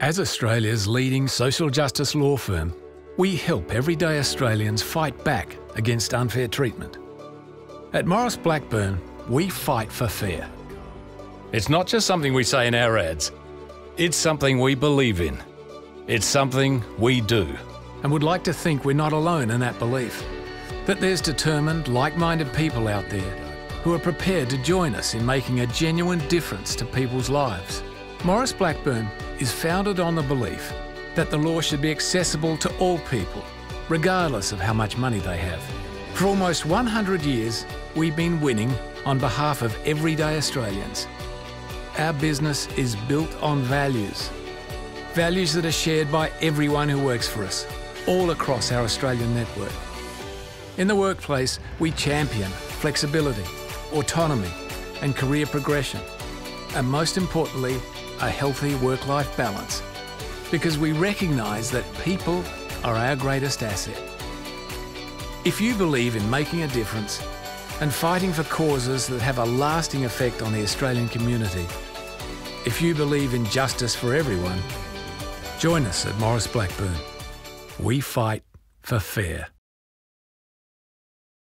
As Australia's leading social justice law firm, we help everyday Australians fight back against unfair treatment. At Maurice Blackburn, we fight for fair. It's not just something we say in our ads, it's something we believe in. It's something we do. And would like to think we're not alone in that belief. That there's determined, like minded people out there who are prepared to join us in making a genuine difference to people's lives. Maurice Blackburn is founded on the belief that the law should be accessible to all people, regardless of how much money they have. For almost 100 years, we've been winning on behalf of everyday Australians. Our business is built on values. Values that are shared by everyone who works for us, all across our Australian network. In the workplace, we champion flexibility, autonomy, and career progression. And most importantly, a healthy work life balance. Because we recognise that people are our greatest asset. If you believe in making a difference and fighting for causes that have a lasting effect on the Australian community, if you believe in justice for everyone, join us at Maurice Blackburn. We fight for fair.